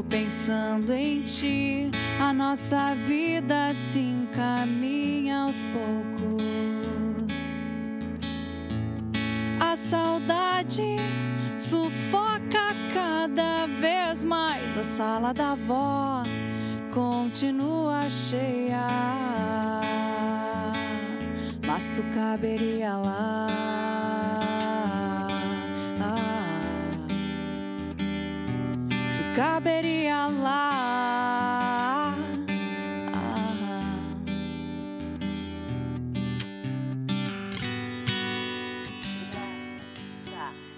Vivo pensando em ti. A nossa vida se encaminha aos poucos. A saudade sufoca cada vez mais. A sala da avó continua cheia. Mas tu caberia lá. Caberia lá.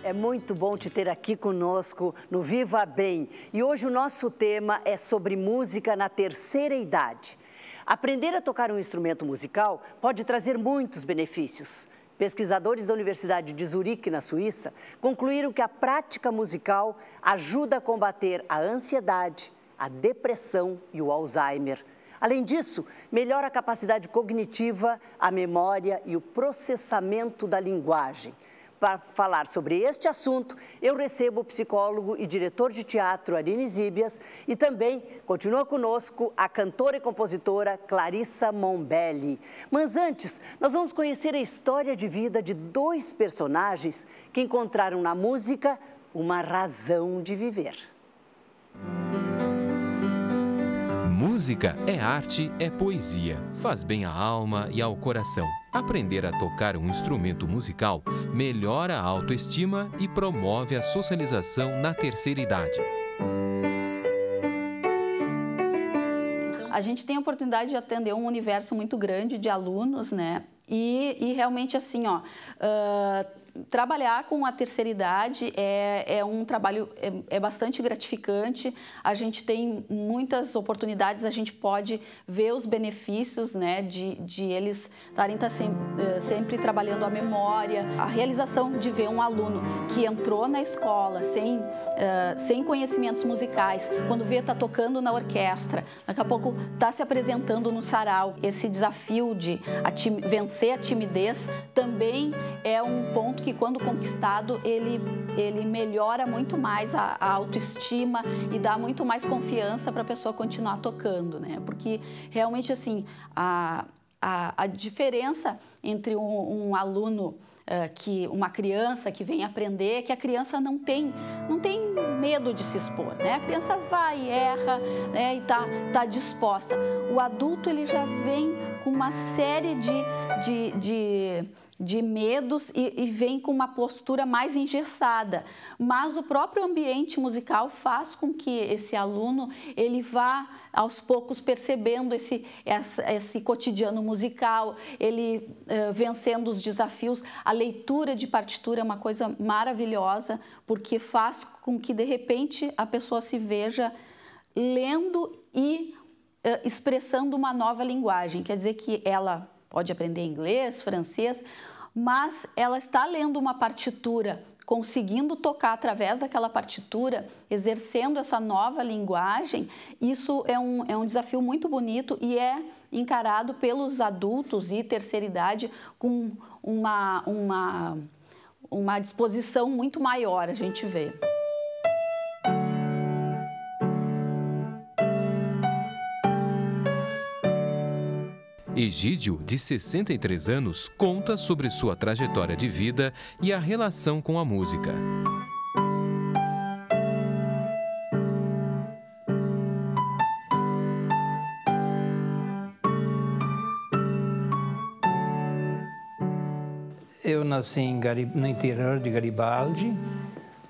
É muito bom te ter aqui conosco no Viva Bem. E hoje o nosso tema é sobre música na terceira idade. Aprender a tocar um instrumento musical pode trazer muitos benefícios. Pesquisadores da Universidade de Zurique, na Suíça, concluíram que a prática musical ajuda a combater a ansiedade, a depressão e o Alzheimer. Além disso, melhora a capacidade cognitiva, a memória e o processamento da linguagem. Para falar sobre este assunto, eu recebo o psicólogo e diretor de teatro Arine Zíbias e também continua conosco a cantora e compositora Clarissa Mombelli. Mas antes, nós vamos conhecer a história de vida de dois personagens que encontraram na música uma razão de viver. Música é arte, é poesia, faz bem à alma e ao coração. Aprender a tocar um instrumento musical melhora a autoestima e promove a socialização na terceira idade. A gente tem a oportunidade de atender um universo muito grande de alunos, né? E, e realmente assim, ó, uh, trabalhar com a terceira idade é, é um trabalho é, é, bastante gratificante. A gente tem muitas oportunidades, a gente pode ver os benefícios né, de, de eles estarem tá sempre, sempre trabalhando a memória, a realização de ver um aluno que entrou na escola sem, uh, sem conhecimentos musicais, quando vê está tocando na orquestra, daqui a pouco está se apresentando no sarau. Esse desafio de a vencer a timidez também é um ponto que quando conquistado ele, ele melhora muito mais a, a autoestima e dá muito mais confiança para a pessoa continuar tocando, né? Porque realmente assim a, a, a diferença entre um, um aluno Uh, que uma criança que vem aprender que a criança não tem não tem medo de se expor né? A criança vai erra né, e tá tá disposta. O adulto ele já vem com uma série de, de, de de medos e, e, vem com uma postura mais engessada. Mas o próprio ambiente musical faz com que esse aluno ele vá aos poucos percebendo esse, esse, esse cotidiano musical, ele uh, vencendo os desafios. A leitura de partitura é uma coisa maravilhosa porque faz com que de repente a pessoa se veja lendo e uh, expressando uma nova linguagem. Quer dizer que ela pode aprender inglês, francês, mas ela está lendo uma partitura, conseguindo tocar através daquela partitura, exercendo essa nova linguagem, isso é um, é um desafio muito bonito e é encarado pelos adultos e terceira idade com uma, uma, uma disposição muito maior, a gente vê. Egídio, de 63 anos, conta sobre sua trajetória de vida e a relação com a música. Eu nasci no interior de Garibaldi,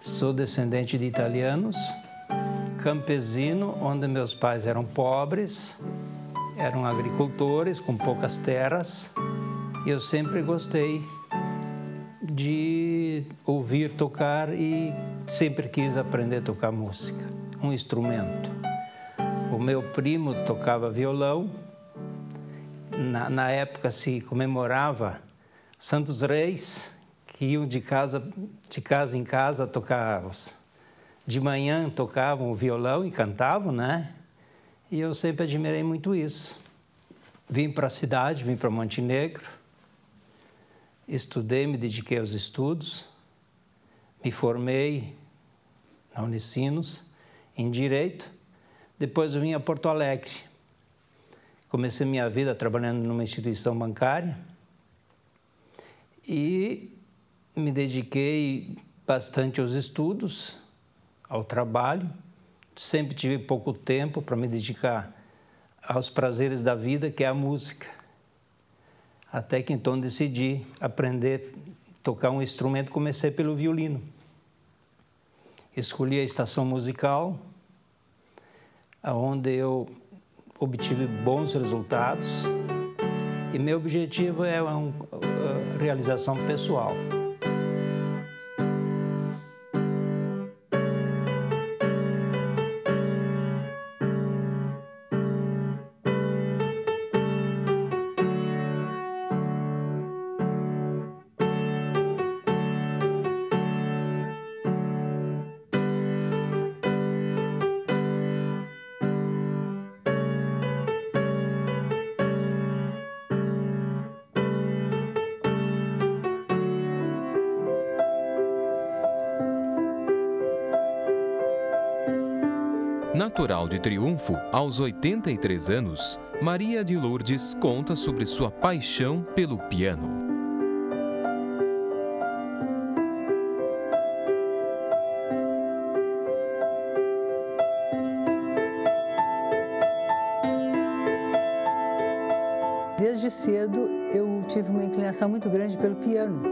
sou descendente de italianos, campesino, onde meus pais eram pobres, eram agricultores com poucas terras e eu sempre gostei de ouvir tocar e sempre quis aprender a tocar música, um instrumento. O meu primo tocava violão. Na, na época se comemorava Santos Reis, que iam de casa, de casa em casa tocar. De manhã tocavam o violão e cantavam, né? E eu sempre admirei muito isso. Vim para a cidade, vim para Montenegro estudei, me dediquei aos estudos, me formei na Unicinos em Direito, depois vim a Porto Alegre. Comecei minha vida trabalhando numa instituição bancária e me dediquei bastante aos estudos, ao trabalho. Sempre tive pouco tempo para me dedicar aos prazeres da vida, que é a música até que então decidi aprender a tocar um instrumento, comecei pelo violino. Escolhi a estação musical, onde eu obtive bons resultados e meu objetivo é uma realização pessoal. Natural de Triunfo, aos 83 anos, Maria de Lourdes conta sobre sua paixão pelo piano. Desde cedo eu tive uma inclinação muito grande pelo piano,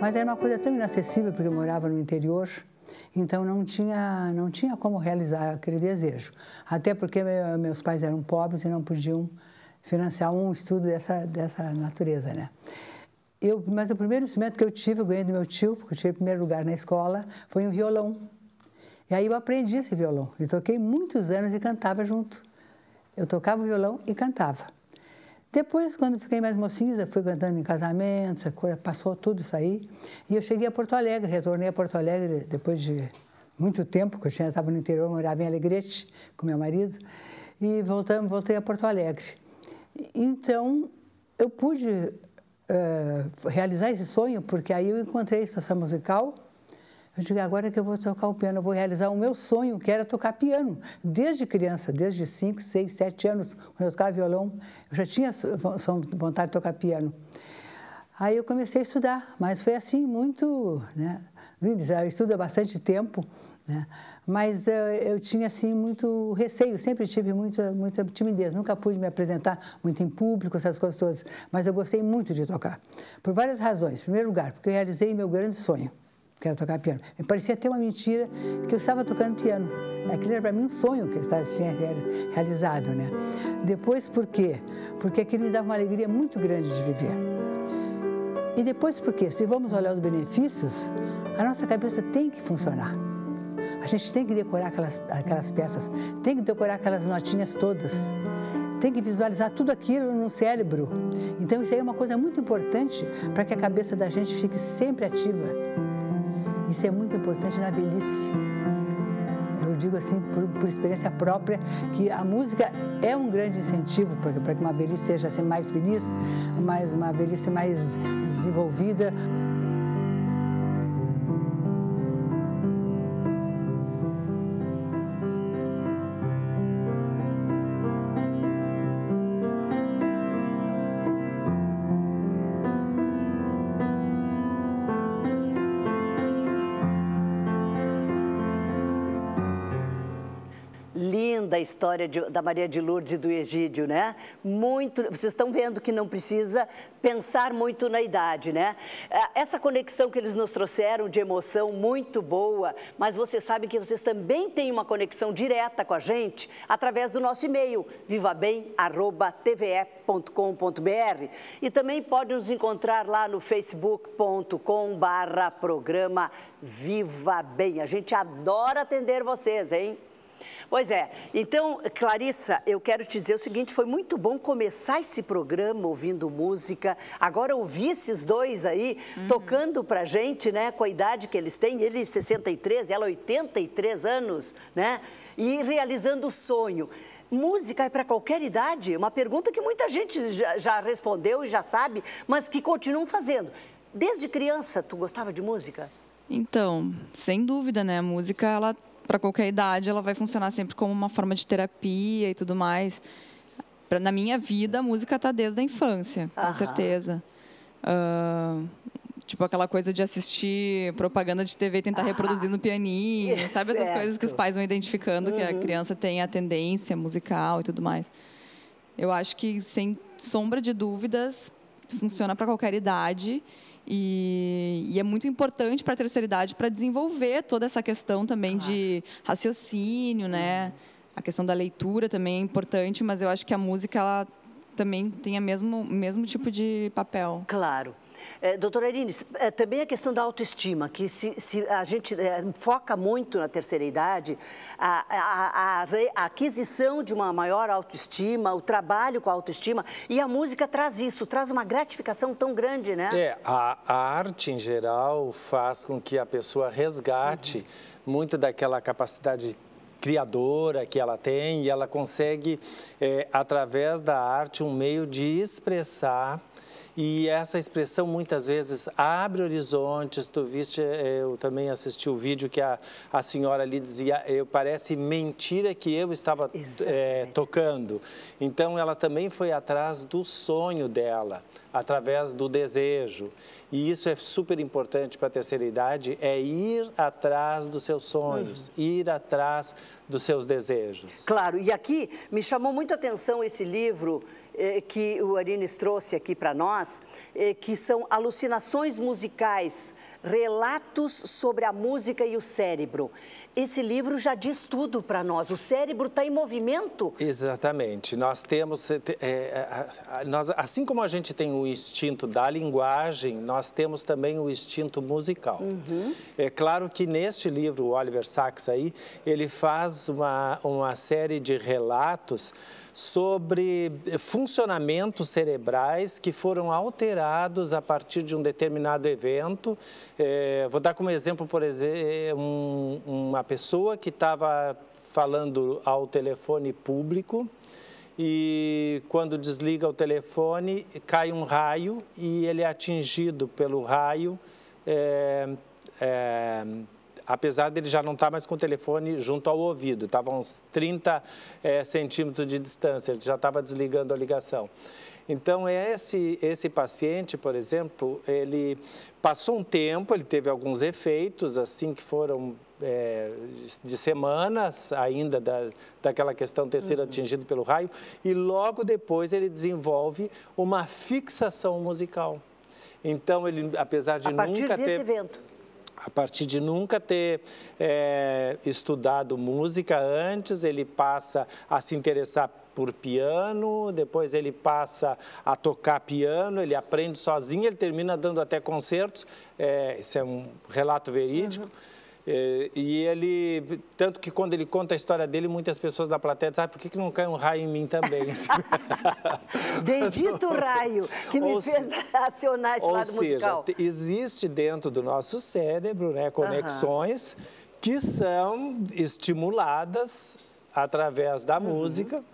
mas era uma coisa tão inacessível porque eu morava no interior então não tinha, não tinha como realizar aquele desejo. Até porque meus pais eram pobres e não podiam financiar um estudo dessa, dessa natureza, né? Eu, mas o primeiro instrumento que eu tive, eu ganhei do meu tio, porque eu tirei primeiro lugar na escola, foi um violão. E aí eu aprendi esse violão. E toquei muitos anos e cantava junto. Eu tocava o violão e cantava. Depois, quando fiquei mais mocinha, fui cantando em casamentos, passou tudo isso aí. E eu cheguei a Porto Alegre, retornei a Porto Alegre depois de muito tempo, porque eu estava no interior, morava em Alegrete com meu marido, e voltamos, voltei a Porto Alegre. Então, eu pude uh, realizar esse sonho, porque aí eu encontrei a estação musical, eu digo, agora que eu vou tocar o piano, eu vou realizar o meu sonho, que era tocar piano. Desde criança, desde 5, 6, 7 anos, quando eu tocava violão, eu já tinha vontade de tocar piano. Aí eu comecei a estudar, mas foi assim, muito... Né? Eu estudo há bastante tempo, né? mas uh, eu tinha assim muito receio, sempre tive muita, muita timidez, nunca pude me apresentar muito em público, essas coisas todas, mas eu gostei muito de tocar, por várias razões. Em primeiro lugar, porque eu realizei meu grande sonho, quero tocar piano. Me parecia até uma mentira que eu estava tocando piano. Aquilo era para mim um sonho que eu estava, tinha realizado, né? Depois, por quê? Porque aquilo me dava uma alegria muito grande de viver. E depois, porque se vamos olhar os benefícios, a nossa cabeça tem que funcionar. A gente tem que decorar aquelas, aquelas peças, tem que decorar aquelas notinhas todas, tem que visualizar tudo aquilo no cérebro. Então, isso aí é uma coisa muito importante para que a cabeça da gente fique sempre ativa. Isso é muito importante na velhice. Eu digo assim, por, por experiência própria, que a música é um grande incentivo para que uma velhice seja assim, mais feliz, mais, uma velhice mais desenvolvida. História de, da Maria de Lourdes e do Egídio, né? Muito, vocês estão vendo que não precisa pensar muito na idade, né? É, essa conexão que eles nos trouxeram de emoção muito boa, mas vocês sabem que vocês também têm uma conexão direta com a gente através do nosso e-mail, vivabem@tve.com.br e também pode nos encontrar lá no facebook.com/programa Viva Bem. A gente adora atender vocês, hein? Pois é. Então, Clarissa, eu quero te dizer o seguinte: foi muito bom começar esse programa ouvindo música. Agora, ouvir esses dois aí uhum. tocando pra gente, né, com a idade que eles têm, ele 63, ela 83 anos, né, e realizando o sonho. Música é para qualquer idade? Uma pergunta que muita gente já, já respondeu e já sabe, mas que continuam fazendo. Desde criança, tu gostava de música? Então, sem dúvida, né? A música, ela para qualquer idade, ela vai funcionar sempre como uma forma de terapia e tudo mais. Pra, na minha vida, a música está desde a infância, com Aham. certeza. Uh, tipo aquela coisa de assistir propaganda de TV e tentar ah, reproduzir no pianinho, é sabe essas coisas que os pais vão identificando uhum. que a uhum. criança tem a tendência musical e tudo mais. Eu acho que sem sombra de dúvidas funciona para qualquer idade e, e, é muito importante para a terceira idade para desenvolver toda essa questão também claro. de raciocínio, né? A questão da leitura também é importante, mas eu acho que a música ela também tem o mesmo, mesmo tipo de papel. Claro. É, doutora Irines, é, também a questão da autoestima, que se, se a gente é, foca muito na terceira idade, a, a, a, a, aquisição de uma maior autoestima, o trabalho com a autoestima, e a música traz isso, traz uma gratificação tão grande, né? É, a, arte em geral faz com que a pessoa resgate uhum. muito daquela capacidade criadora que ela tem e ela consegue, é, através da arte, um meio de expressar e essa expressão muitas vezes abre horizontes. Tu viste, eh, eu também assisti o vídeo que a, a senhora ali dizia, eu parece mentira que eu estava é, tocando. Então ela também foi atrás do sonho dela, através do desejo. E isso é super importante para a terceira idade, é ir atrás dos seus sonhos, uhum. ir atrás dos seus desejos. Claro, e aqui me chamou muito a atenção esse livro que o Arines trouxe aqui para nós, eh, que são alucinações musicais, relatos sobre a música e o cérebro. Esse livro já diz tudo para nós. O cérebro está em movimento. Exatamente. Nós temos, é, nós, assim como a gente tem o instinto da linguagem, nós temos também o instinto musical. Uhum. É claro que neste livro, o Oliver Sacks aí, ele faz uma, uma série de relatos sobre funcionamentos cerebrais que foram alterados a partir de um determinado evento. É, vou dar como exemplo, por exemplo, um, uma pessoa que estava falando ao telefone público e quando desliga o telefone cai um raio e ele é atingido pelo raio. É, é, apesar dele já não estar tá mais com o telefone junto ao ouvido, estava a uns 30 é, centímetros de distância, ele já estava desligando a ligação. Então, esse, esse paciente, por exemplo, ele passou um tempo, ele teve alguns efeitos, assim, que foram é, de semanas ainda da, daquela questão ter sido uhum. atingido pelo raio, e logo depois ele desenvolve uma fixação musical. Então, ele, apesar de nunca ter... A partir desse evento a partir de nunca ter é, estudado música antes, ele passa a se interessar por piano, depois ele passa a tocar piano, ele aprende sozinho, ele termina dando até concertos, é, esse é um relato verídico. Uhum. É, e ele, tanto que quando ele conta a história dele, muitas pessoas da plateia dizem, ah, por que, que não cai um raio em mim também? Bendito raio que me ou fez se, acionar esse lado seja, musical. existe dentro do nosso cérebro né, conexões uhum. que são estimuladas através da uhum. música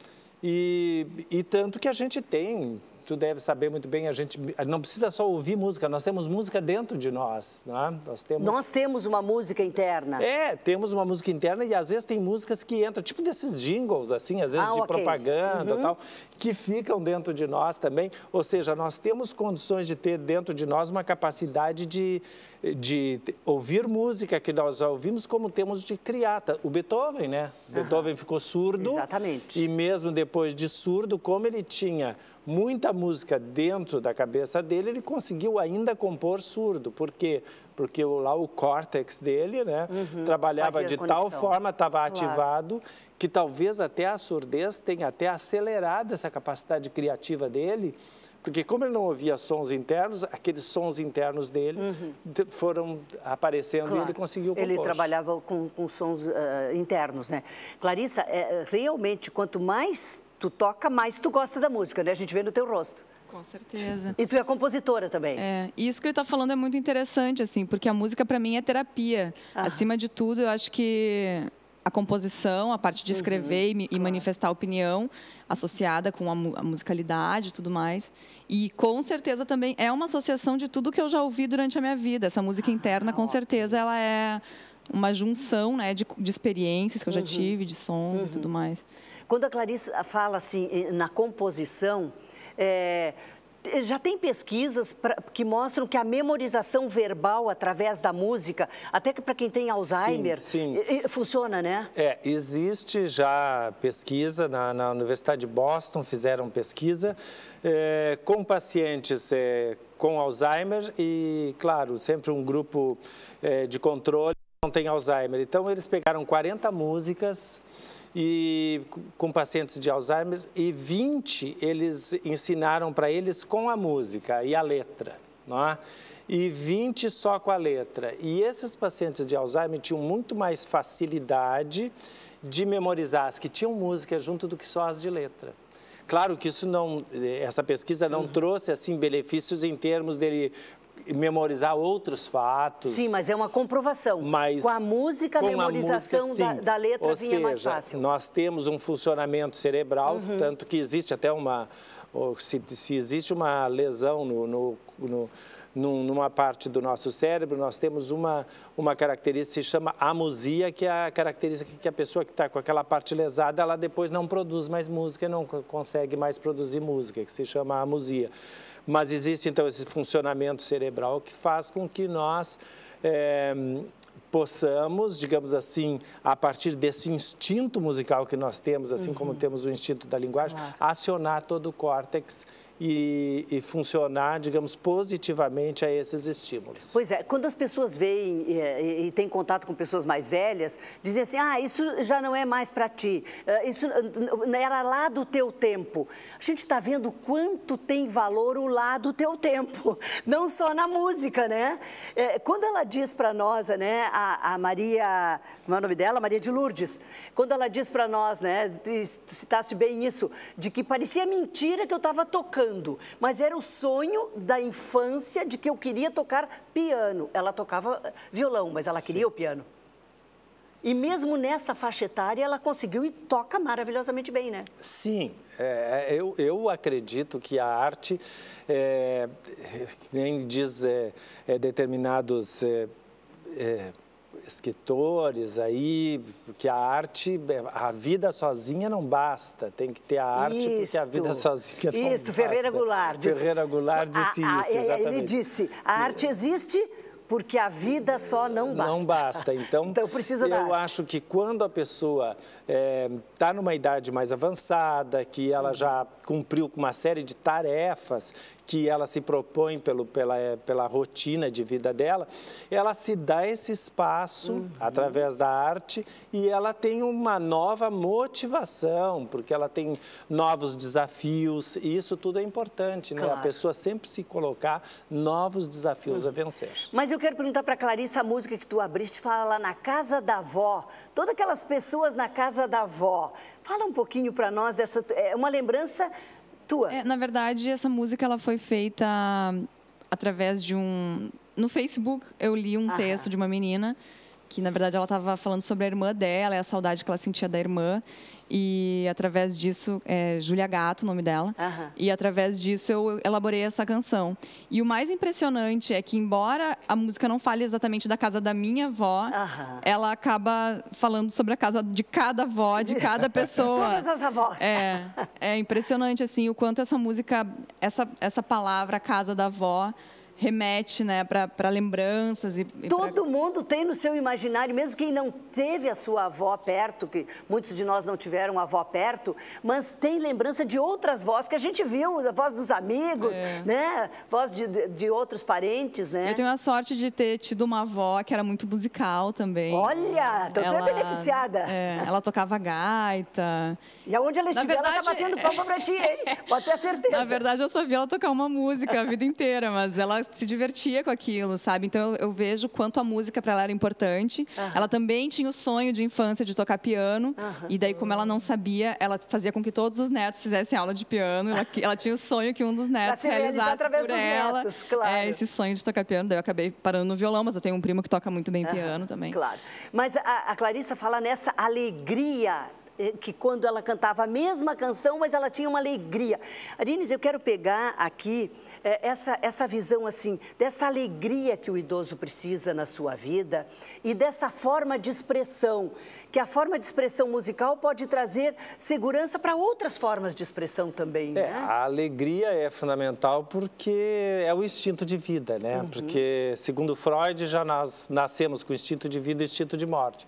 e, e tanto que a gente tem tu deve saber muito bem, a gente não precisa só ouvir música, nós temos música dentro de nós. Né? Nós, temos... nós temos uma música interna. É, temos uma música interna e às vezes tem músicas que entram, tipo desses jingles, assim, às vezes ah, de okay. propaganda uhum. tal, que ficam dentro de nós também. Ou seja, nós temos condições de ter dentro de nós uma capacidade de, de ouvir música que nós ouvimos, como temos de criar. O Beethoven, né? Uhum. Beethoven ficou surdo. Exatamente. E mesmo depois de surdo, como ele tinha muita música dentro da cabeça dele, ele conseguiu ainda compor surdo. Por quê? Porque lá o córtex dele né, uhum, trabalhava de tal forma, estava claro. ativado, que talvez até a surdez tenha até acelerado essa capacidade criativa dele, porque como ele não ouvia sons internos, aqueles sons internos dele uhum. foram aparecendo claro. e ele conseguiu compor. Ele trabalhava com, com sons uh, internos, né? Clarissa, é, realmente, quanto mais tu toca, mais tu gosta da música, né? A gente vê no teu rosto. Com certeza. E tu é compositora também. É, e isso que ele está falando é muito interessante, assim, porque a música para mim é terapia. Ah. Acima de tudo, eu acho que a composição, a parte de escrever uhum, e, claro. manifestar opinião associada com a, a, musicalidade e tudo mais. E com certeza também é uma associação de tudo que eu já ouvi durante a minha vida. Essa música interna, ah, com certeza, ela é uma junção né, de, de experiências que eu já uhum. tive, de sons uhum. e tudo mais. Quando a Clarice fala assim na composição, é, já tem pesquisas pra, que mostram que a memorização verbal através da música, até que para quem tem Alzheimer, sim, sim. funciona, né? É, existe já pesquisa na, na Universidade de Boston, fizeram pesquisa é, com pacientes é, com Alzheimer e, claro, sempre um grupo é, de controle não tem Alzheimer. Então, eles pegaram 40 músicas e com pacientes de Alzheimer e 20 eles ensinaram para eles com a música e a letra, não é? E 20 só com a letra. E esses pacientes de Alzheimer tinham muito mais facilidade de memorizar as que tinham música junto do que só as de letra. Claro que isso não, essa pesquisa não uhum. trouxe assim benefícios em termos dele memorizar outros fatos. Sim, mas é uma comprovação. Mas com a música, a memorização a música, da, da, letra Ou vinha seja, mais fácil. Nós temos um funcionamento cerebral, uhum. tanto que existe até uma. Se, se existe uma lesão no, no, no numa parte do nosso cérebro, nós temos uma, uma característica que se chama amusia, que é a característica que a pessoa que está com aquela parte lesada, ela depois não produz mais música, não consegue mais produzir música, que se chama amusia. Mas existe então esse funcionamento cerebral que faz com que nós é, possamos, digamos assim, a partir desse instinto musical que nós temos, assim uhum. como temos o instinto da linguagem, claro. acionar todo o córtex e, e, funcionar, digamos, positivamente a esses estímulos. Pois é, quando as pessoas veem e, e, têm contato com pessoas mais velhas, dizem assim, ah, isso já não é mais para ti, ah, isso era lá do teu tempo. A gente está vendo quanto tem valor o lá do teu tempo, não só na música, né? É, quando ela diz para nós, né, a, a, Maria, como é o nome dela? Maria de Lourdes, quando ela diz para nós, né, citaste bem isso, de que parecia mentira que eu estava tocando, mas era o sonho da infância de que eu queria tocar piano. Ela tocava violão, mas ela queria Sim. o piano. E Sim. mesmo nessa faixa etária, ela conseguiu e toca maravilhosamente bem, né? Sim, é, eu, eu acredito que a arte, é, nem diz é, é determinados é, é, escritores aí, porque a arte, a vida sozinha não basta, tem que ter a arte isto, porque a vida sozinha não isto, basta. Ferreira Goulart. Disse, Ferreira Goulart disse a, a, isso, exatamente. Ele disse, a arte existe porque a vida só não basta. Não basta. Então, então precisa eu arte. acho que quando a pessoa está é, numa idade mais avançada, que ela já cumpriu com uma série de tarefas que ela se propõe pelo, pela, pela rotina de vida dela, ela se dá esse espaço uhum. através da arte e ela tem uma nova motivação, porque ela tem novos desafios e isso tudo é importante, né? Claro. A pessoa sempre se colocar novos desafios uhum. a vencer. Mas eu quero perguntar para Clarissa a música que tu abriste, fala lá na casa da avó, todas aquelas pessoas na casa da avó. Fala um pouquinho para nós dessa, é uma lembrança tua? É, na verdade, essa música ela foi feita através de um. No Facebook, eu li um Aham. texto de uma menina que na verdade ela estava falando sobre a irmã dela e a saudade que ela sentia da irmã. E através disso, é Julia Gato, o nome dela. E através disso eu elaborei essa canção. E o mais impressionante é que, embora a música não fale exatamente da casa da minha avó, ela acaba falando sobre a casa de cada avó, de cada pessoa. Todas as avós. É, é impressionante assim o quanto essa música, essa, essa palavra casa da avó remete, né, para lembranças e, e pra- Todo mundo tem no seu imaginário, mesmo quem não teve a sua avó perto, que muitos de nós não tiveram avó perto, mas tem lembrança de outras vozes que a gente viu, a voz dos amigos, né? Voz de, de, outros parentes, né? Eu tenho a sorte de ter tido uma avó que era muito musical também. Olha, então tu é beneficiada. é, ela tocava gaita. E aonde ela estiver, ela tá verdade, batendo palma pra ti, hein? Pode ter certeza. Na verdade, eu só vi ela tocar uma música a vida inteira, mas ela se divertia com aquilo, sabe? Então eu, eu vejo quanto a música para ela era importante. Ela também tinha o sonho de infância de tocar piano, e daí, como ela não sabia, ela fazia com que todos os netos fizessem aula de piano. Ela, ela tinha o sonho que um dos netos realizasse através por dos ela. netos, claro. É, esse sonho de tocar piano. Daí eu acabei parando no violão, mas eu tenho um primo que toca muito bem piano também. Claro. Mas a, a Clarissa fala nessa alegria que quando ela cantava a mesma canção, mas ela tinha uma alegria. Arines, eu quero pegar aqui eh, essa, essa visão assim, dessa alegria que o idoso precisa na sua vida e dessa forma de expressão, que a forma de expressão musical pode trazer segurança para outras formas de expressão também, É, né? a alegria é fundamental porque é o instinto de vida, né? Porque, segundo Freud, já nós nascemos com instinto de vida e instinto de morte.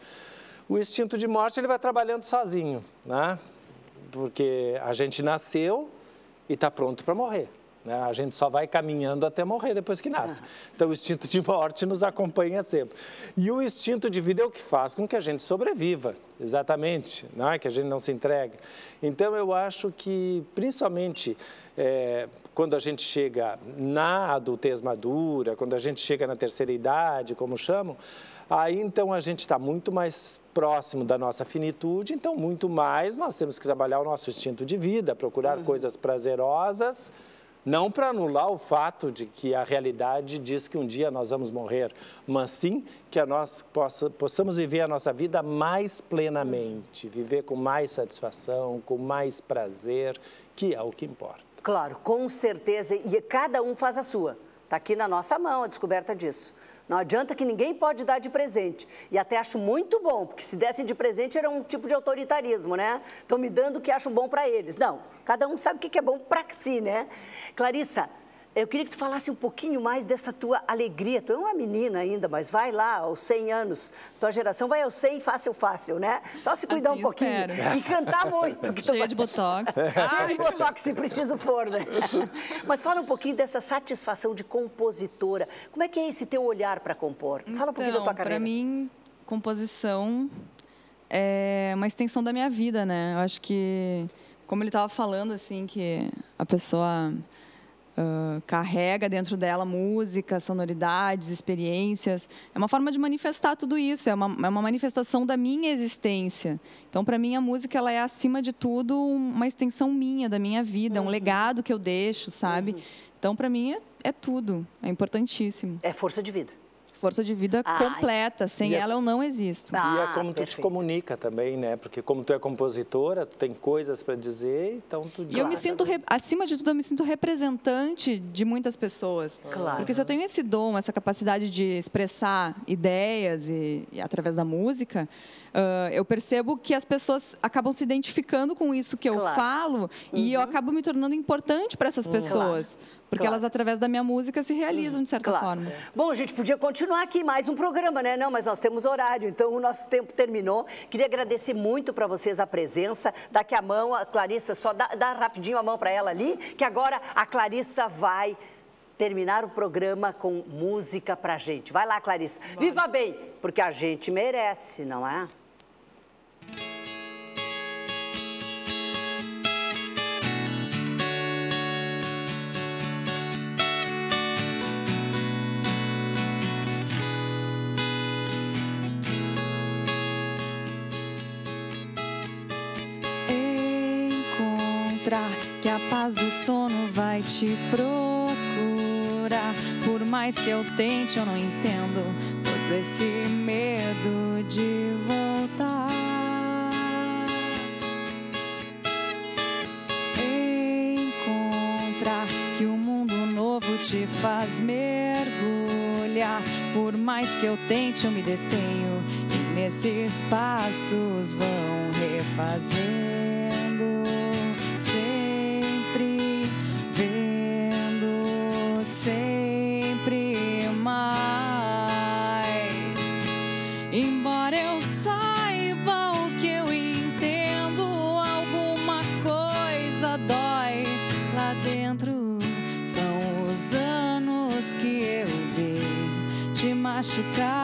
O instinto de morte ele vai trabalhando sozinho, né? Porque a gente nasceu e está pronto para morrer. Né? A gente só vai caminhando até morrer depois que nasce. Então, o instinto de morte nos acompanha sempre. E o instinto de vida é o que faz com que a gente sobreviva, exatamente, não é? que a gente não se entregue. Então, eu acho que, principalmente é, quando a gente chega na adultez madura, quando a gente chega na terceira idade, como chamam, Aí então a gente está muito mais próximo da nossa finitude, então muito mais nós temos que trabalhar o nosso instinto de vida, procurar coisas prazerosas, não para anular o fato de que a realidade diz que um dia nós vamos morrer, mas sim que a nós possa, possamos viver a nossa vida mais plenamente, viver com mais satisfação, com mais prazer, que é o que importa. Claro, com certeza. E cada um faz a sua. Está aqui na nossa mão a descoberta disso. Não adianta que ninguém pode dar de presente. E até acho muito bom, porque se dessem de presente era um tipo de autoritarismo, né? Estão me dando o que acham bom para eles. Não, cada um sabe o que é bom para si, né? Clarissa, eu queria que tu falasse um pouquinho mais dessa tua alegria. Tu é uma menina ainda, mas vai lá aos 100 anos. Tua geração vai aos 100 fácil, fácil, né? Só se cuidar Assim um pouquinho. espero. E cantar muito. Que Cheia vai- de botox. Cheia de botox, se preciso for, né? Mas fala um pouquinho dessa satisfação de compositora. Como é que é esse teu olhar para compor? Fala um pouquinho da tua Então, carreira. Para mim, composição é uma extensão da minha vida, né? Eu acho que, como ele estava falando, assim, que a pessoa ah, carrega dentro dela música, sonoridades, experiências, é uma forma de manifestar tudo isso. É uma, é uma manifestação da minha existência. Então, para mim, a música ela é acima de tudo uma extensão minha, da minha vida, Uhum. um legado que eu deixo, sabe? Então, para mim, é, é tudo. É importantíssimo É força de vida. Força de vida Ai. completa. Sem E é- ela eu não existo. Ah, e é como tu te perfeito. comunica também, né? Porque como tu é compositora, tu tem coisas para dizer, então tu E eu me sinto, re- acima de tudo, eu me sinto representante de muitas pessoas. Claro. Porque se eu tenho esse dom, essa capacidade de expressar ideias e, e através da música, ah, eu percebo que as pessoas acabam se identificando com isso que eu Claro. Uhum. falo e eu acabo me tornando importante para essas pessoas. Porque Claro. elas, através da minha música, se realizam de certa Claro. forma. Bom, a gente podia continuar aqui mais um programa, né? Não, mas nós temos horário, então o nosso tempo terminou. Queria agradecer muito para vocês a presença. Daqui a mão, a Clarissa, só dá, dá rapidinho a mão para ela ali, que agora a Clarissa vai terminar o programa com música pra gente. Vai lá, Clarissa. Viva bem, porque a gente merece, não é? Encontrar que a paz do sono vai te procurar. Por mais que eu tente, eu não entendo. Todo esse medo de voltar. Encontrar que o mundo novo te faz mergulhar. Por mais que eu tente, eu me detenho. E nesses passos vão refazendo. Machucar.